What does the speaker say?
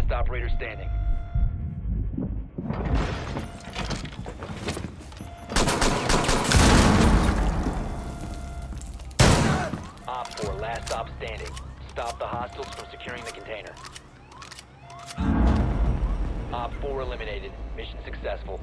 last operator standing. Op 4, last stop standing. Stop the hostiles from securing the container. OPFOR eliminated. Mission successful.